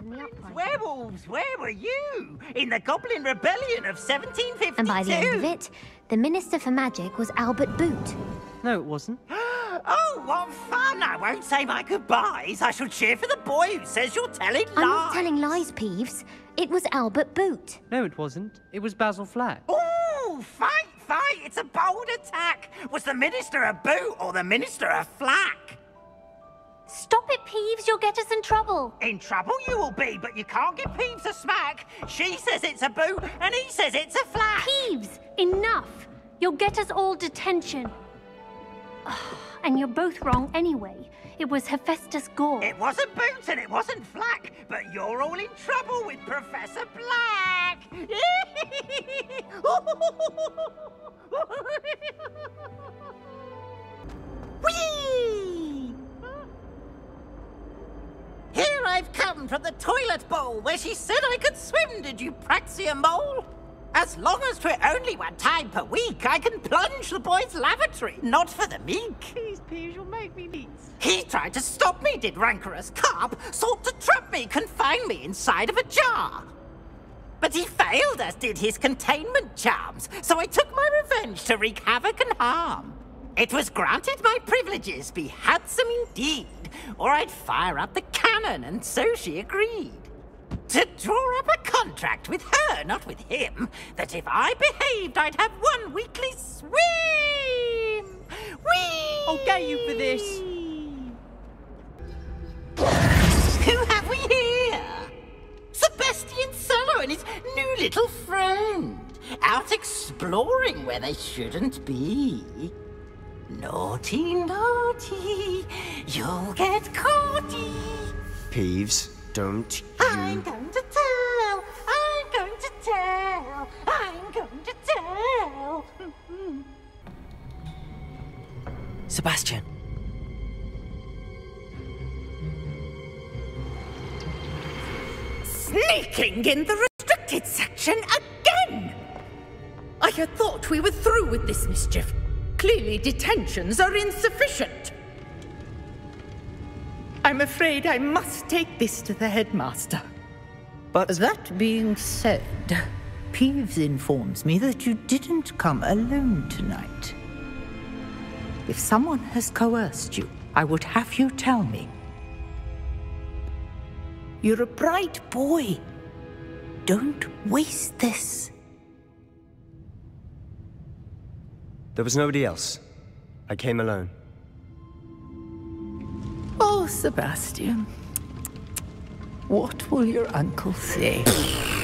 in the. Werewolves, where were you? In the Goblin Rebellion of 1752. And by the end of it, the Minister for Magic was Albert Boot. No, it wasn't. Oh, what fun! I won't say my goodbyes. I shall cheer for the boy who says you're telling lies. I'm not telling lies, Peeves. It was Albert Boot. No, it wasn't. It was Basil Flack. Ooh, fight, fight! It's a bold attack. Was the Minister a boot or the Minister a flack? Peeves. You'll get us in trouble. In trouble you will be, but you can't give Peeves a smack. She says it's a boot, and he says it's a flack. Peeves, enough. You'll get us all detention. And you're both wrong anyway. It was Hephaestus Gore. It wasn't Boots and it wasn't Flack, but you're all in trouble with Professor Black. Here I've come from the toilet bowl where she said I could swim, did Eupraxia Mole? As long as 'twere only one time per week, I can plunge the boy's lavatory, not for the meek. Please, Peeves, you'll make me neat. He tried to stop me, did Rancorous Carpe, sought to trap me, confine me inside of a jar. But he failed, as did his containment charms, so I took my revenge to wreak havoc and harm. It was granted my privileges be handsome indeed, or I'd fire up the cannon, and so she agreed. To draw up a contract with her, not with him, that if I behaved, I'd have one weekly swim. Whee! I'll get you for this. Who have we here? Sebastian Sallow and his new little friend. Out exploring where they shouldn't be. Naughty, naughty, you'll get caughty. Peeves, don't you... I'm going to tell, I'm going to tell, I'm going to tell. Mm-hmm. Sebastian. Sneaking in the restricted section again! I had thought we were through with this mischief. Clearly, detentions are insufficient. I'm afraid I must take this to the headmaster. But that being said, Peeves informs me that you didn't come alone tonight. If someone has coerced you, I would have you tell me. You're a bright boy. Don't waste this. There was nobody else. I came alone. Oh, Sebastian. What will your uncle say?